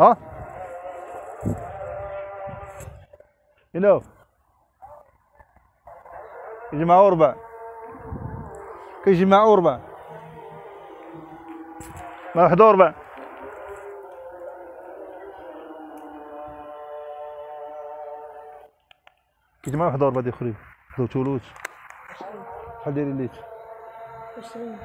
ها؟ ينو يجمعوا ربع كيجمعوا ربع ما واحد ربع كيجمعوا واحد ربع ديال خريف دو تولوت شحال دايرين ليت عشرين